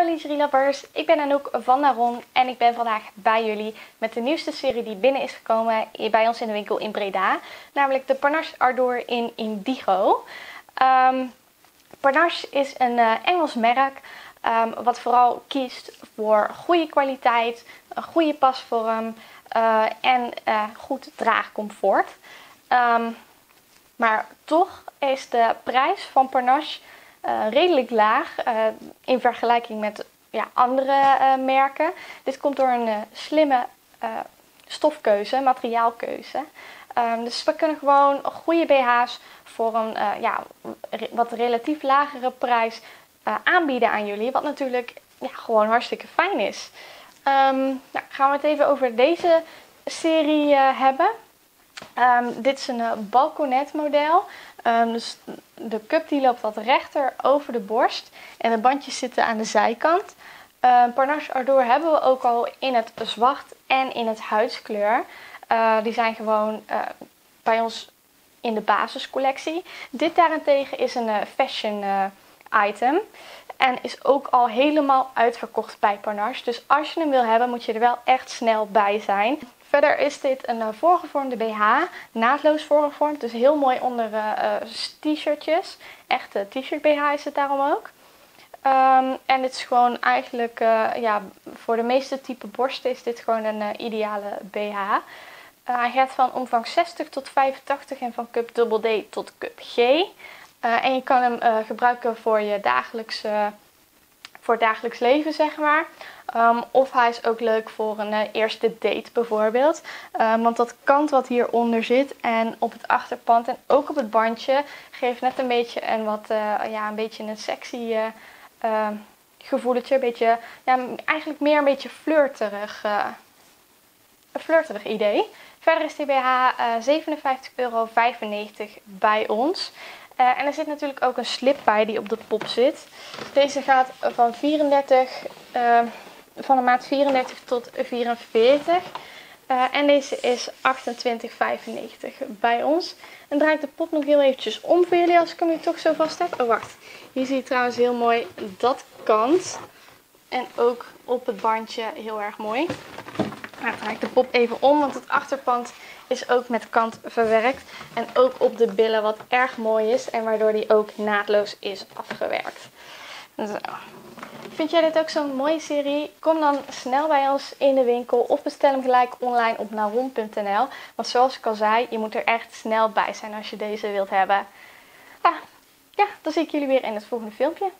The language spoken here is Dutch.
Hallo lingerielovers, ik ben Anouk van Naron en ik ben vandaag bij jullie met de nieuwste serie die binnen is gekomen bij ons in de winkel in Breda. Namelijk de Panache Ardor in Indigo. Um, Panache is een uh, Engels merk um, wat vooral kiest voor goede kwaliteit, een goede pasvorm uh, en uh, goed draagcomfort. Um, maar toch is de prijs van uh, redelijk laag uh, in vergelijking met ja, andere uh, merken. Dit komt door een slimme stofkeuze, materiaalkeuze. Um, dus we kunnen gewoon goede BH's voor een ja, wat relatief lagere prijs aanbieden aan jullie. Wat natuurlijk ja, gewoon hartstikke fijn is. Um, nou, gaan we het even over deze serie hebben. Um, dit is een balconet model. Dus de cup die loopt wat rechter over de borst en de bandjes zitten aan de zijkant. Uh, Panache Ardor hebben we ook al in het zwart en in het huidskleur. Uh, die zijn gewoon uh, bij ons in de basiscollectie. Dit daarentegen is een fashion item. En is ook al helemaal uitverkocht bij Panache. Dus als je hem wil hebben, moet je er wel echt snel bij zijn. Verder is dit een uh, voorgevormde BH, naadloos voorgevormd, dus heel mooi onder uh, t-shirtjes. Echte t-shirt BH is het daarom ook. Um, en dit is gewoon eigenlijk, ja, voor de meeste type borsten is dit gewoon een ideale BH. hij gaat van omvang 60 tot 85 en van cup D tot cup G. en je kan hem gebruiken voor je dagelijkse voor het dagelijks leven, zeg maar. Um, of hij is ook leuk voor een uh, eerste date bijvoorbeeld. Um, want dat kant wat hieronder zit en op het achterpand en ook op het bandje geeft net een beetje een wat, uh, ja, een beetje een sexy uh, gevoeletje. Een beetje, ja, eigenlijk meer een beetje flirterig, een flirterig idee. Verder is die BH 57,95 euro bij ons. En er zit natuurlijk ook een slip bij die op de pop zit. Deze gaat van 34, uh, van de maat 34 tot 44. Uh, en deze is 28,95 bij ons. En draai ik de pop nog heel eventjes om voor jullie als ik hem nu toch zo vast heb. Oh wacht, hier zie je trouwens heel mooi dat kant. En ook op het bandje heel erg mooi. Nou, draai ik de pop even om, want het achterpand is ook met kant verwerkt. En ook op de billen, wat erg mooi is. En waardoor die ook naadloos is afgewerkt. Zo. Vind jij dit ook zo'n mooie serie? Kom dan snel bij ons in de winkel of bestel hem gelijk online op naron.nl. Want zoals ik al zei, je moet er echt snel bij zijn als je deze wilt hebben. Ah, ja, dan zie ik jullie weer in het volgende filmpje.